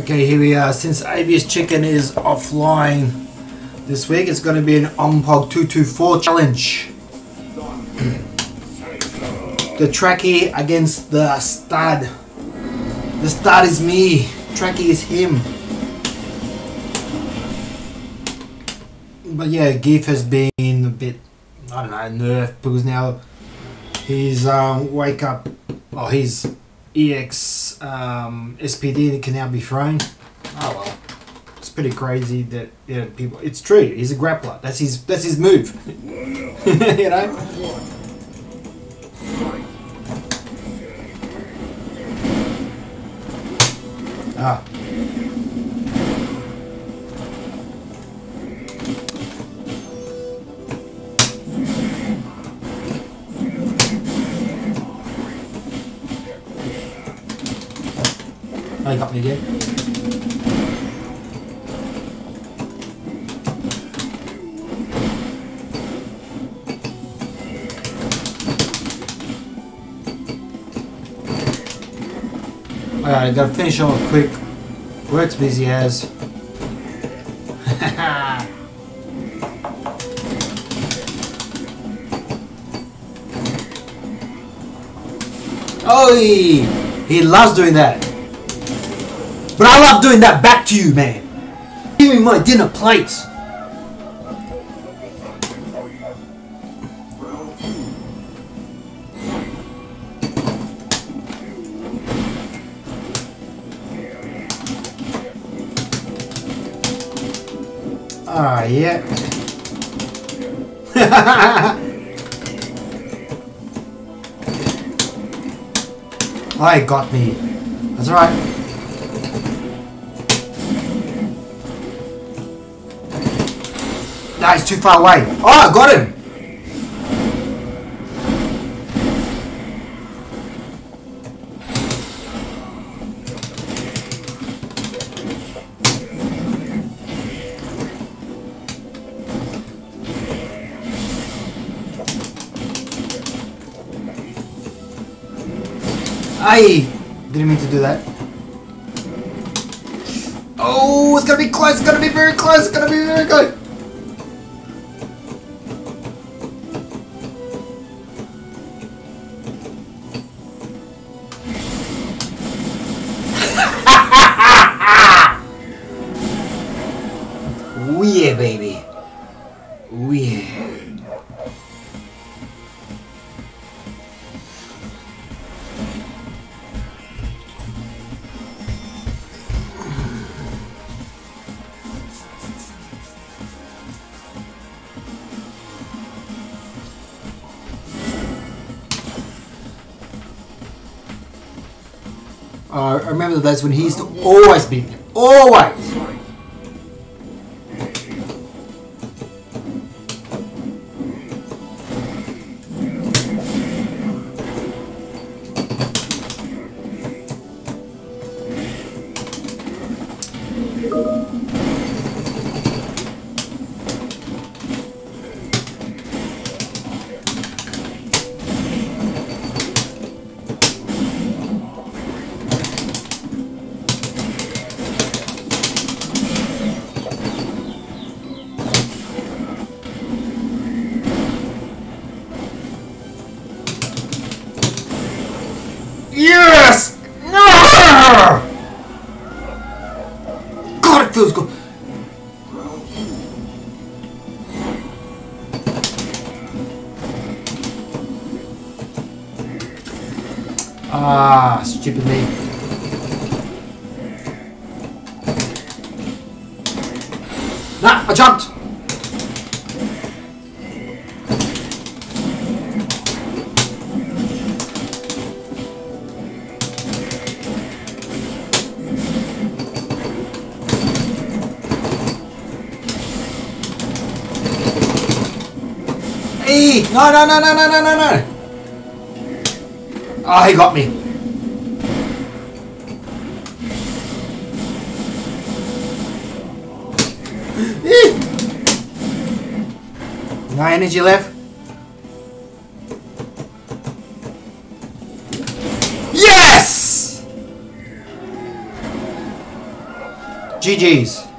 Okay, here we are. Since ABS Chicken is offline this week, it's going to be an Ompong 224 challenge. the Tracky against the stud. The stud is me. Tracky is him. But yeah, Gief has been a bit, I don't know, nerfed because now his um, wake up, oh, his EX um, SPD can now be thrown. Oh well, it's pretty crazy that yeah, people. It's true. He's a grappler. That's his. That's his move. you know. Ah. Oh, got again. Alright, I gotta finish off quick. Work's busy as. he, he loves doing that. But I love doing that back to you, man. Give me my dinner plates. Ah, yeah. it got me. That's alright. Nah, he's too far away. Oh, I got him! I didn't mean to do that. Oh, it's gonna be close. It's gonna be very close. It's gonna be very good. Uh, I remember the days when he used to always beat me. Always! It feels good. Ah, stupid me. Nah, I jumped. Hey! No, no, no, no, no, no, no, no! Oh, he got me. No energy left. Yes! GG's.